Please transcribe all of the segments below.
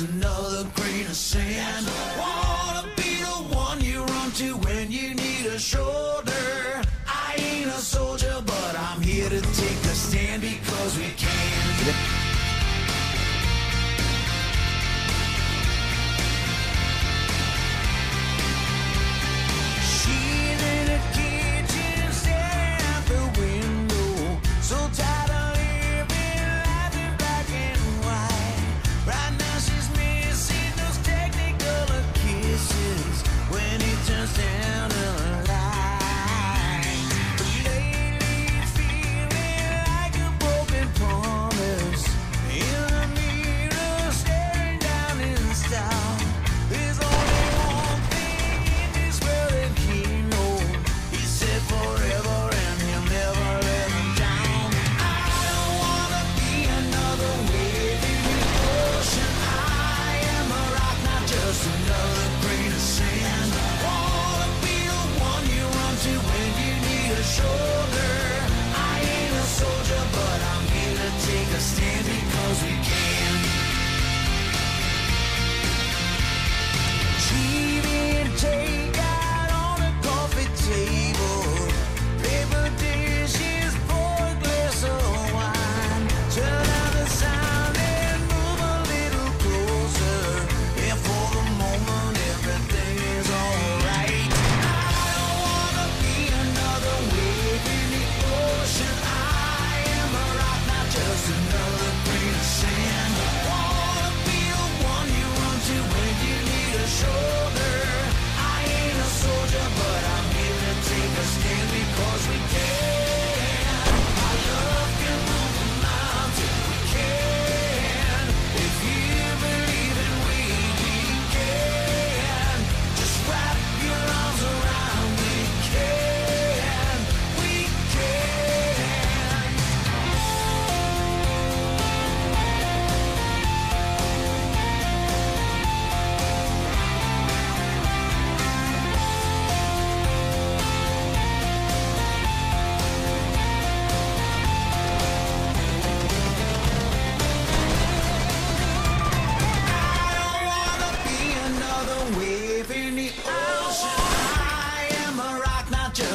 another grain of sand. Wanna be the one you run to when you need a shoulder. I ain't a soldier, but I'm here to take a stand because we can. Jefferson. standing cause we can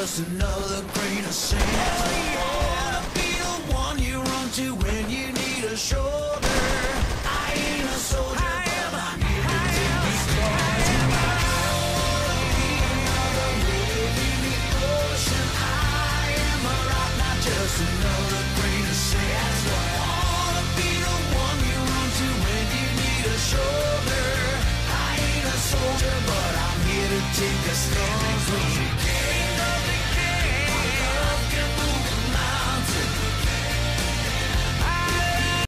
just another grain of sand. Hell yeah, be the one you run to when you need a shoulder. I ain't a soldier. Just another grain of sand. I wanna be the one you run to when you need a shoulder. I ain't a soldier, but I'm here to take a stand.